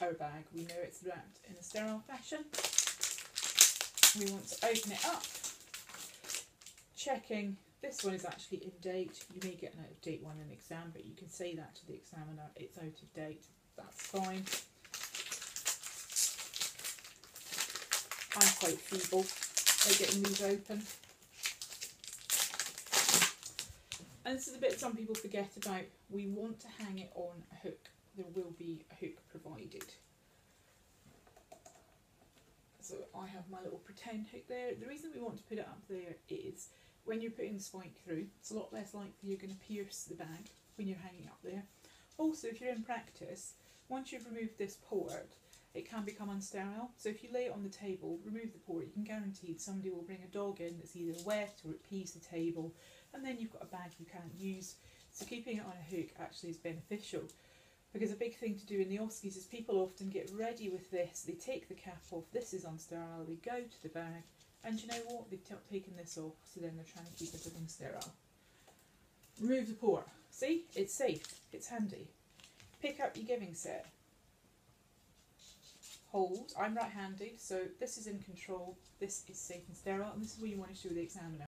our bag. We know it's wrapped in a sterile fashion. We want to open it up, checking this one is actually in date. You may get an out of date one in exam, but you can say that to the examiner, it's out of date. That's fine. I'm quite feeble at getting these open. And this is a bit some people forget about. We want to hang it on a hook. There will be a hook So I have my little pretend hook there. The reason we want to put it up there is when you're putting the spike through, it's a lot less likely you're going to pierce the bag when you're hanging up there. Also, if you're in practice, once you've removed this port, it can become unsterile. So if you lay it on the table, remove the port, you can guarantee somebody will bring a dog in that's either wet or it pees the table, and then you've got a bag you can't use. So keeping it on a hook actually is beneficial. Because a big thing to do in the OSCEs is people often get ready with this, they take the cap off, this is unsterile, they go to the bag, and you know what? They've taken this off, so then they're trying to keep everything sterile. Remove the port. See? It's safe. It's handy. Pick up your giving set. Hold. I'm right-handed, so this is in control. This is safe and sterile, and this is what you want to show the examiner.